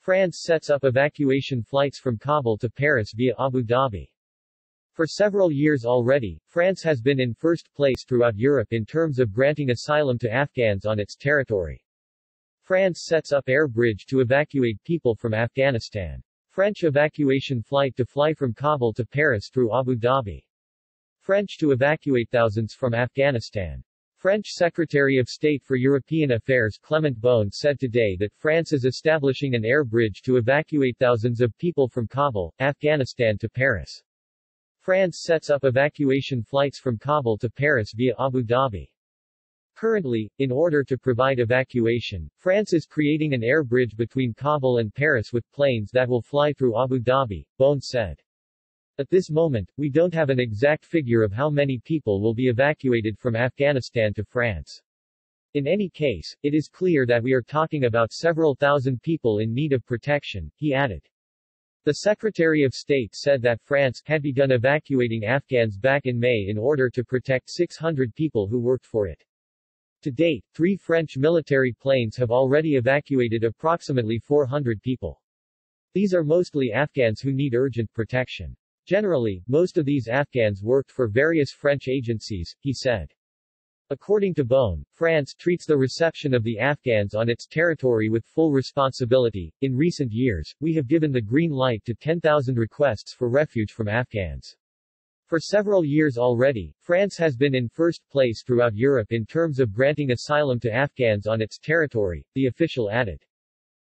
France sets up evacuation flights from Kabul to Paris via Abu Dhabi. For several years already, France has been in first place throughout Europe in terms of granting asylum to Afghans on its territory. France sets up air bridge to evacuate people from Afghanistan. French evacuation flight to fly from Kabul to Paris through Abu Dhabi. French to evacuate thousands from Afghanistan. French Secretary of State for European Affairs Clement Beaune said today that France is establishing an air bridge to evacuate thousands of people from Kabul, Afghanistan to Paris. France sets up evacuation flights from Kabul to Paris via Abu Dhabi. Currently, in order to provide evacuation, France is creating an air bridge between Kabul and Paris with planes that will fly through Abu Dhabi, Beaune said. At this moment, we don't have an exact figure of how many people will be evacuated from Afghanistan to France. In any case, it is clear that we are talking about several thousand people in need of protection, he added. The Secretary of State said that France had begun evacuating Afghans back in May in order to protect 600 people who worked for it. To date, three French military planes have already evacuated approximately 400 people. These are mostly Afghans who need urgent protection. Generally, most of these Afghans worked for various French agencies, he said. According to Beaune, France treats the reception of the Afghans on its territory with full responsibility. In recent years, we have given the green light to 10,000 requests for refuge from Afghans. For several years already, France has been in first place throughout Europe in terms of granting asylum to Afghans on its territory, the official added.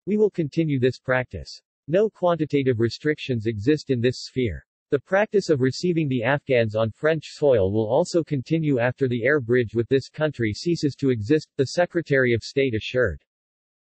We will continue this practice. No quantitative restrictions exist in this sphere. The practice of receiving the Afghans on French soil will also continue after the air bridge with this country ceases to exist, the Secretary of State assured.